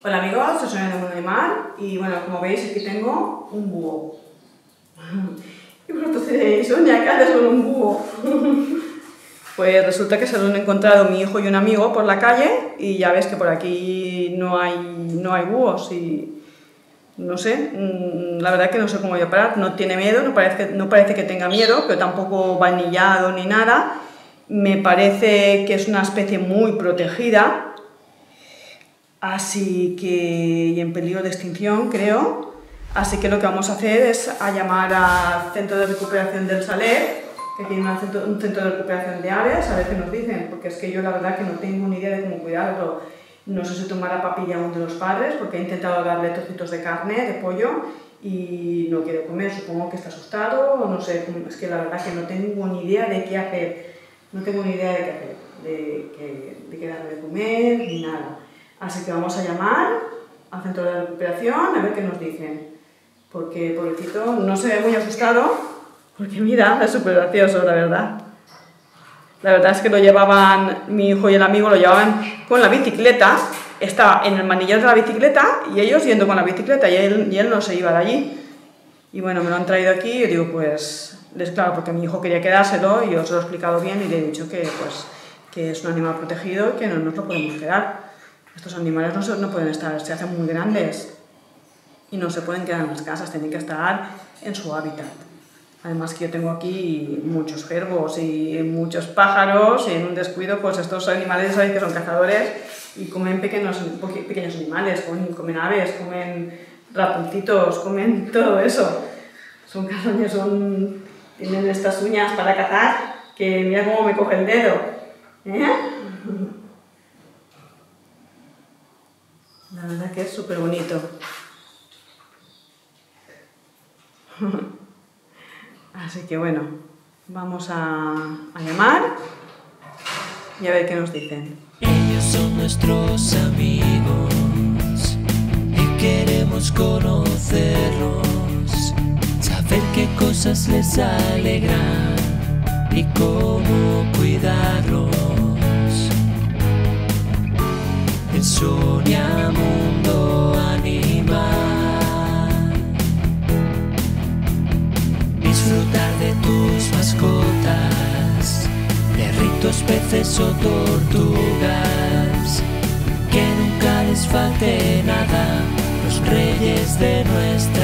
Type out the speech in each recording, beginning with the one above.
Hola amigos, soy Sonia de Mundo Animal y bueno, como veis aquí tengo un búho. Y vosotros diréis, Sonia, ¿qué haces con un búho? Pues resulta que se lo han encontrado mi hijo y un amigo por la calle y ya ves que por aquí no hay, no hay búhos y no sé, mm, la verdad que no sé cómo voy a parar, no tiene miedo, no parece, no parece que tenga miedo, pero tampoco va anillado ni nada. Me parece que es una especie muy protegida, Así que, y en peligro de extinción, creo. Así que lo que vamos a hacer es a llamar al Centro de Recuperación del Saler, que tiene un centro, de recuperación de aves, a ver qué nos dicen, porque es que yo la verdad que no tengo ni idea de cómo cuidarlo. No sé si tomará papilla uno de los padres, porque he intentado darle trocitos de carne, de pollo, y no quiere comer, supongo que está asustado, o no sé, es que la verdad que no tengo ni idea de qué hacer, no tengo ni idea de qué hacer, de, que, de qué darle de comer, ni nada. Así que vamos a llamar al centro de recuperación a ver qué nos dicen. Porque, pobrecito, no se ve muy asustado, porque mira, es súper gracioso, la verdad. La verdad es que lo llevaban, mi hijo y el amigo lo llevaban con la bicicleta, estaba en el manillar de la bicicleta y ellos yendo con la bicicleta y él, y él no se iba de allí. Y bueno, me lo han traído aquí y digo, pues, les claro, porque mi hijo quería quedárselo y yo os lo he explicado bien y le he dicho que, pues, que es un animal protegido y que no nos lo podemos quedar. Estos animales no, no pueden estar, se hacen muy grandes y no se pueden quedar en las casas, tienen que estar en su hábitat. Además que yo tengo aquí muchos gerbos y muchos pájaros y en un descuido pues estos animales sabéis que son cazadores y comen pequeños, pequeños animales, comen, comen aves, comen ratoncitos, comen todo eso. Son cazones, son, tienen estas uñas para cazar que mira cómo me coge el dedo. ¿Eh? La verdad que es súper bonito. Así que bueno, vamos a, llamar y a ver qué nos dicen. Ellos son nuestros amigos y queremos conocerlos, saber qué cosas les alegran y cómo cuidarlos. Sonia Mundo Animal. Disfrutar de tus mascotas, perritos, peces o tortugas. Que nunca les falte nada, los reyes de nuestra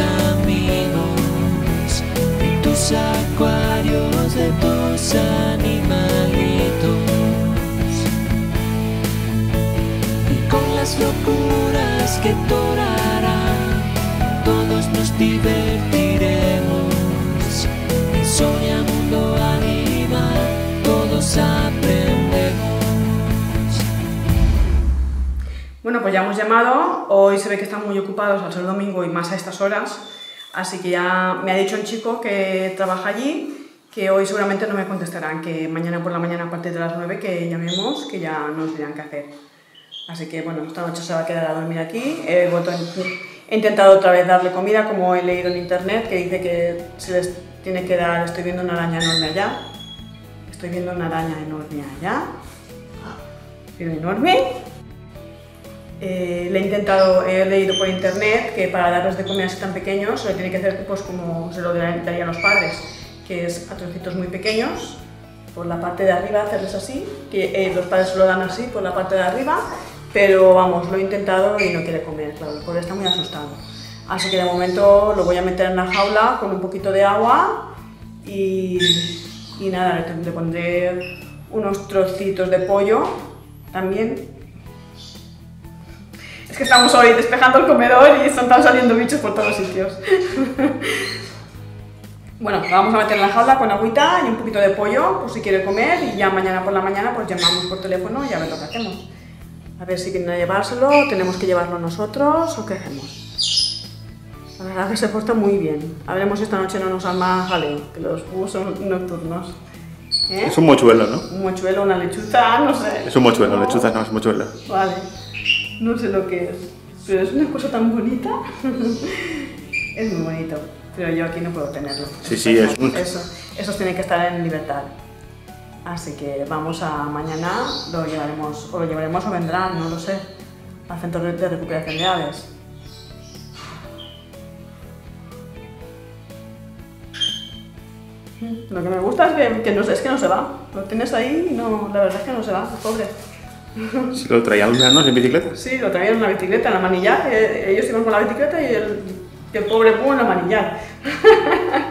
queridos amigos, tus acuarios, de tus animalitos. Y con las locuras que durarán, Bueno, pues ya hemos llamado, hoy se ve que están muy ocupados al ser domingo y más a estas horas, así que ya me ha dicho un chico que trabaja allí que hoy seguramente no me contestarán, que mañana por la mañana a partir de las 9 que llamemos, que ya nos dirán qué hacer. Así que bueno, esta noche se va a quedar a dormir aquí. He, he intentado otra vez darle comida, como he leído en internet, que dice que se les tiene que dar, estoy viendo una araña enorme allá, estoy viendo una araña enorme allá, pero enorme, eh, le he intentado, he leído por internet que para darles de comer así tan pequeños se lo tiene que hacer pues como se lo darían los padres, que es a trocitos muy pequeños, por la parte de arriba hacerles así, eh, los padres se lo dan así por la parte de arriba, pero vamos, lo he intentado y no quiere comer, claro, el pobre está muy asustado. Así que de momento lo voy a meter en la jaula con un poquito de agua y, nada, le pondré unos trocitos de pollo también que estamos hoy despejando el comedor y están saliendo bichos por todos sitios. bueno, la vamos a meter en la jaula con agüita y un poquito de pollo por si quiere comer y ya mañana por la mañana pues llamamos por teléfono y a ver lo que hacemos. A ver si quieren llevárselo, tenemos que llevarlo nosotros o qué hacemos. La verdad que se porta muy bien. A veremos si esta noche no nos arma jaleo, que los búhos son nocturnos. ¿Eh? Es un mochuelo, ¿no? Un mochuelo, una lechuza, no sé. Es un mochuelo, lechuza no, es mochuelo. Vale. No sé lo que es, pero es una cosa tan bonita. es muy bonito, pero yo aquí no puedo tenerlo. Sí, sí, es un- Eso, esos tienen que estar en libertad. Así que vamos a mañana, lo llevaremos, o lo llevaremos o vendrán, no lo sé, al centro de recuperación de aves. Lo que me gusta es que, que no, se- es que no se va. Lo tienes ahí y no, la verdad es que no se va, pobre. Lo traía un verano en bicicleta. Sí, lo traían en la bicicleta, en la manillar. eh, ellos iban con la bicicleta y el, el pobre Pú en la manillar.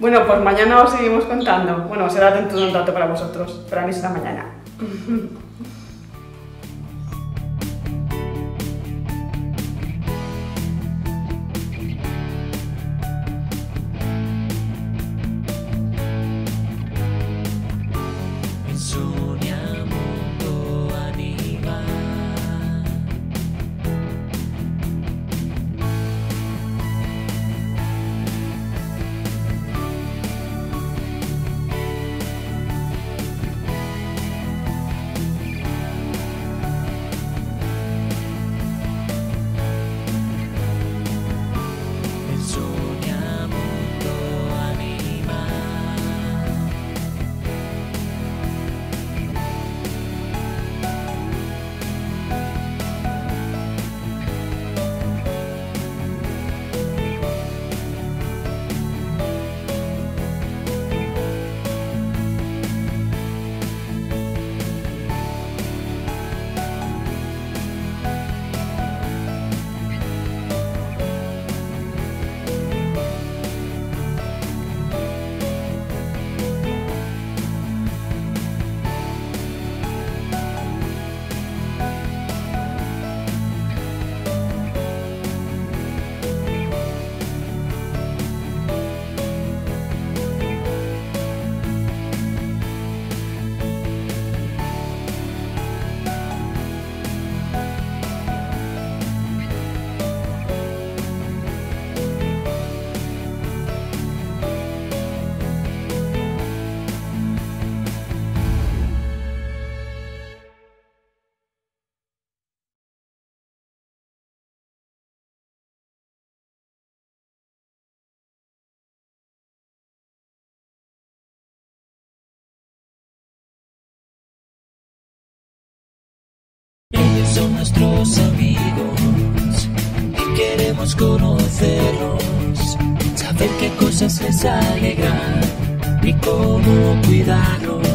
bueno, pues mañana os seguimos contando. Bueno, será dentro de un rato para vosotros. Para mí será mañana. Son nuestros amigos y queremos conocerlos, saber qué cosas les alegran y cómo cuidarlos.